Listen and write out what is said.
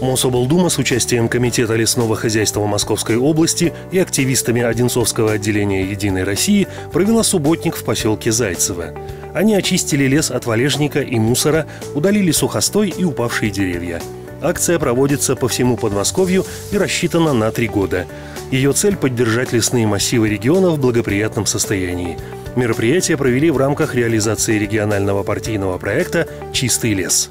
Мособлдума с участием Комитета лесного хозяйства Московской области и активистами Одинцовского отделения «Единой России» провела субботник в поселке Зайцево. Они очистили лес от валежника и мусора, удалили сухостой и упавшие деревья. Акция проводится по всему Подмосковью и рассчитана на три года. Ее цель – поддержать лесные массивы региона в благоприятном состоянии. Мероприятие провели в рамках реализации регионального партийного проекта «Чистый лес».